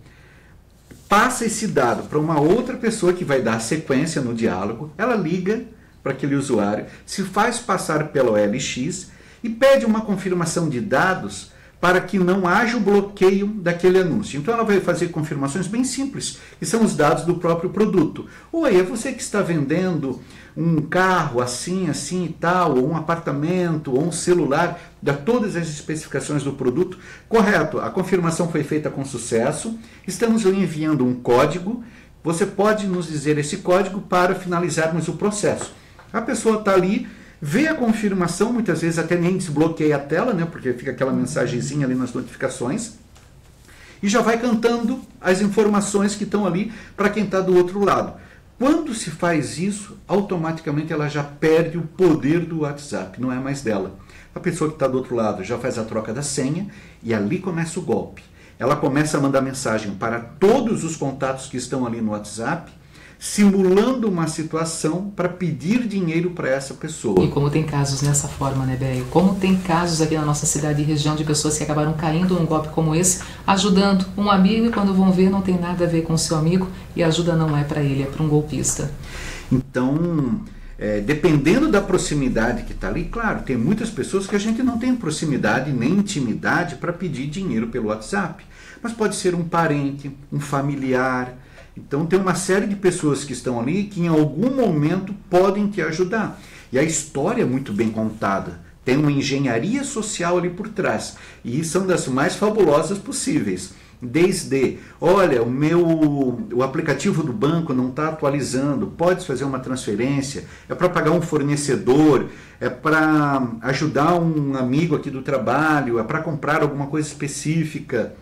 passa esse dado para uma outra pessoa que vai dar sequência no diálogo, ela liga para aquele usuário, se faz passar pela OLX e pede uma confirmação de dados para que não haja o bloqueio daquele anúncio. Então ela vai fazer confirmações bem simples, que são os dados do próprio produto. Oi, é você que está vendendo um carro assim, assim e tal, ou um apartamento, ou um celular, dá todas as especificações do produto. Correto, a confirmação foi feita com sucesso. Estamos lhe enviando um código. Você pode nos dizer esse código para finalizarmos o processo. A pessoa está ali, vê a confirmação, muitas vezes até nem desbloqueia a tela, né, porque fica aquela mensagenzinha ali nas notificações, e já vai cantando as informações que estão ali para quem está do outro lado. Quando se faz isso, automaticamente ela já perde o poder do WhatsApp, não é mais dela. A pessoa que está do outro lado já faz a troca da senha e ali começa o golpe. Ela começa a mandar mensagem para todos os contatos que estão ali no WhatsApp simulando uma situação para pedir dinheiro para essa pessoa. E como tem casos nessa forma, né, Béio? Como tem casos aqui na nossa cidade e região de pessoas que acabaram caindo num golpe como esse, ajudando um amigo e quando vão ver não tem nada a ver com o seu amigo e a ajuda não é para ele, é para um golpista. Então, é, dependendo da proximidade que está ali, claro, tem muitas pessoas que a gente não tem proximidade nem intimidade para pedir dinheiro pelo WhatsApp. Mas pode ser um parente, um familiar, então tem uma série de pessoas que estão ali que em algum momento podem te ajudar. E a história é muito bem contada. Tem uma engenharia social ali por trás. E são das mais fabulosas possíveis. Desde, olha, o meu o aplicativo do banco não está atualizando, pode fazer uma transferência, é para pagar um fornecedor, é para ajudar um amigo aqui do trabalho, é para comprar alguma coisa específica,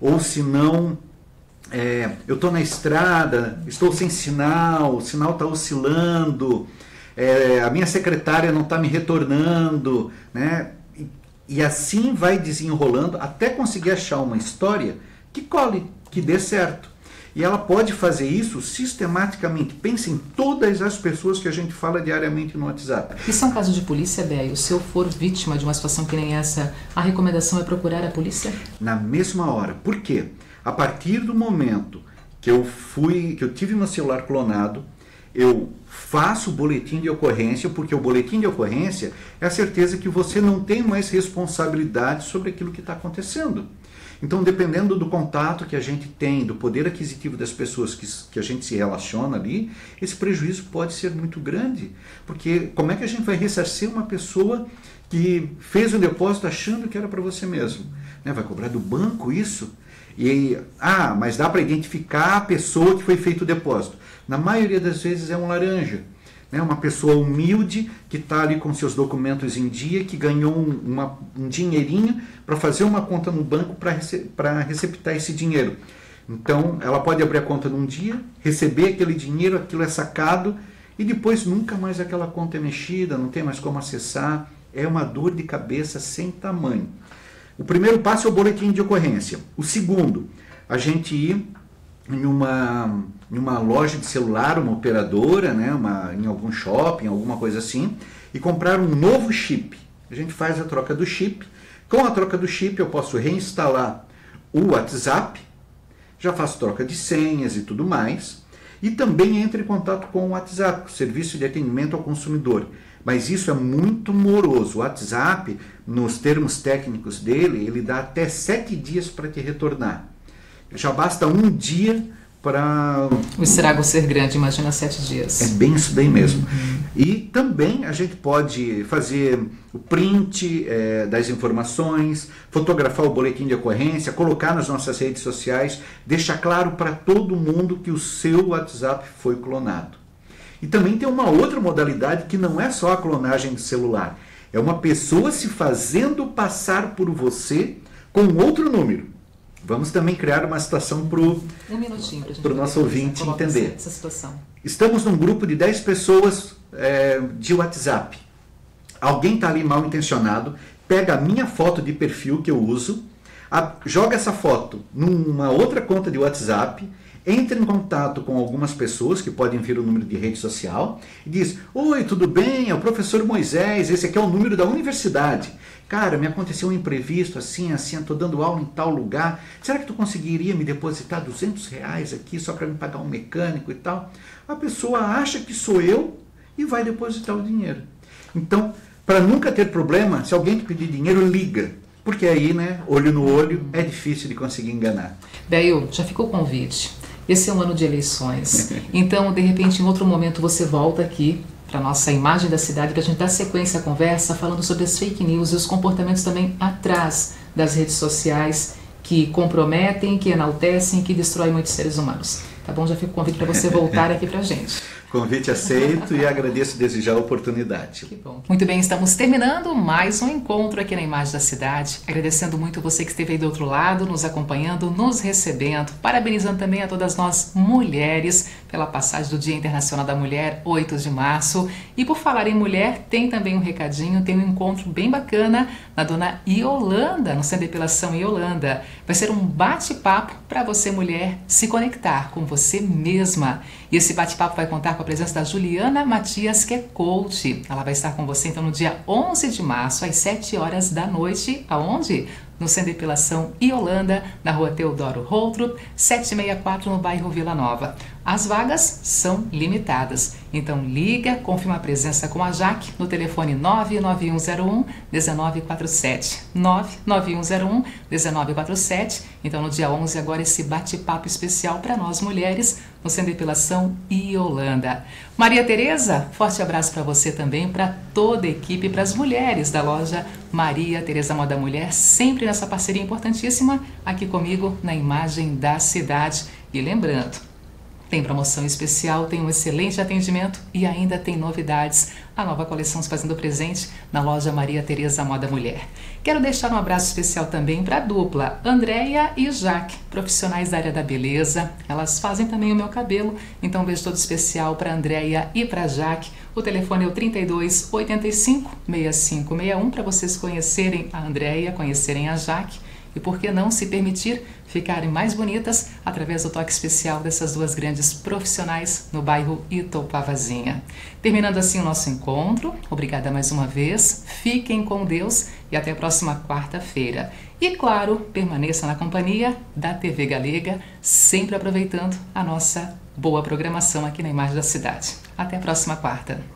ou se não, é, eu estou na estrada, estou sem sinal, o sinal está oscilando, é, a minha secretária não está me retornando, né? E, e, assim vai desenrolando até conseguir achar uma história que cole, que dê certo. E ela pode fazer isso sistematicamente. Pense em todas as pessoas que a gente fala diariamente no WhatsApp. Isso é um caso de polícia, Béio? Se eu for vítima de uma situação que nem essa, a recomendação é procurar a polícia? Na mesma hora. Por quê? A partir do momento que eu fui, que eu tive meu celular clonado, eu faço o boletim de ocorrência, porque o boletim de ocorrência é a certeza que você não tem mais responsabilidade sobre aquilo que está acontecendo. Então, dependendo do contato que a gente tem, do poder aquisitivo das pessoas que, que a gente se relaciona ali, esse prejuízo pode ser muito grande. Porque como é que a gente vai ressarcir uma pessoa que fez um depósito achando que era para você mesmo? Né? Vai cobrar do banco isso? E ah, mas dá para identificar a pessoa que foi feito o depósito. Na maioria das vezes é um laranja. Né? Uma pessoa humilde que está ali com seus documentos em dia, que ganhou um, uma, um dinheirinho para fazer uma conta no banco para rece receptar esse dinheiro. Então, ela pode abrir a conta num dia, receber aquele dinheiro, aquilo é sacado, e depois nunca mais aquela conta é mexida, não tem mais como acessar. É uma dor de cabeça sem tamanho. O primeiro passo é o boletim de ocorrência. O segundo, a gente ir em uma, em uma loja de celular, uma operadora, né, uma, em algum shopping, alguma coisa assim, e comprar um novo chip. A gente faz a troca do chip. Com a troca do chip, eu posso reinstalar o WhatsApp, já faço troca de senhas e tudo mais, e também entro em contato com o WhatsApp, o Serviço de Atendimento ao Consumidor. Mas isso é muito moroso. O WhatsApp, nos termos técnicos dele, ele dá até sete dias para te retornar. Já basta um dia para. O estrago ser grande, imagina sete dias. É bem isso daí mesmo. Uhum. E também a gente pode fazer o print é, das informações, fotografar o boletim de ocorrência, colocar nas nossas redes sociais, deixar claro para todo mundo que o seu WhatsApp foi clonado. E também tem uma outra modalidade que não é só a clonagem celular. É uma pessoa se fazendo passar por você com outro número. Vamos também criar uma situação para o um nosso ouvinte entender. Essa situação. Estamos num grupo de 10 pessoas é, de WhatsApp. Alguém está ali mal intencionado, pega a minha foto de perfil que eu uso, a, joga essa foto numa outra conta de WhatsApp entra em contato com algumas pessoas que podem vir o número de rede social e diz: Oi, tudo bem? É o professor Moisés, esse aqui é o número da universidade. Cara, me aconteceu um imprevisto assim, assim, estou dando aula em tal lugar. Será que tu conseguiria me depositar 200 reais aqui só para me pagar um mecânico e tal? A pessoa acha que sou eu e vai depositar o dinheiro. Então, para nunca ter problema, se alguém te pedir dinheiro, liga. Porque aí, né, olho no olho, é difícil de conseguir enganar. Beil, já ficou o convite. Esse é um ano de eleições. Então, de repente, em outro momento, você volta aqui para nossa imagem da cidade, para a gente dar sequência à conversa, falando sobre as fake news e os comportamentos também atrás das redes sociais que comprometem, que enaltecem, que destroem muitos seres humanos. Tá bom? Já fico o convite para você voltar aqui para a gente. Convite aceito e agradeço desde já a oportunidade. Que bom. Muito bem, estamos terminando mais um encontro aqui na Imagem da Cidade. Agradecendo muito você que esteve aí do outro lado, nos acompanhando, nos recebendo. Parabenizando também a todas nós mulheres pela passagem do Dia Internacional da Mulher, 8 de março. E por falar em mulher, tem também um recadinho, tem um encontro bem bacana na dona Iolanda, no Centro de Depilação Iolanda. Vai ser um bate-papo para você, mulher, se conectar com você mesma. E esse bate-papo vai contar com a presença da Juliana Matias, que é coach. Ela vai estar com você então no dia 11 de março, às 7 horas da noite. Aonde? No Centro de Depilação Iolanda, na rua Teodoro Holtrup, 764, no bairro Vila Nova. As vagas são limitadas, então liga, confirma a presença com a Jaque no telefone 99101 1947. 99101 1947. Então no dia 11 agora esse bate-papo especial para nós mulheres no Centro de Depilação Iolanda. Maria Tereza, forte abraço para você também, para toda a equipe, para as mulheres da loja Maria Tereza Moda Mulher, sempre nessa parceria importantíssima aqui comigo na imagem da cidade. E lembrando, tem promoção especial, tem um excelente atendimento e ainda tem novidades. A nova coleção se fazendo presente na loja Maria Tereza Moda Mulher. Quero deixar um abraço especial também para a dupla Andréia e Jaque, profissionais da área da beleza. Elas fazem também o meu cabelo, então um beijo todo especial para Andréia e para Jaque. O telefone é o 32 85 6561 para vocês conhecerem a Andréia, conhecerem a Jaque e por que não se permitir ficarem mais bonitas através do toque especial dessas duas grandes profissionais no bairro Itopavazinha. Terminando assim o nosso encontro, obrigada mais uma vez, fiquem com Deus e até a próxima quarta-feira. E claro, permaneça na companhia da TV Galega, sempre aproveitando a nossa boa programação aqui na Imagem da Cidade. Até a próxima quarta.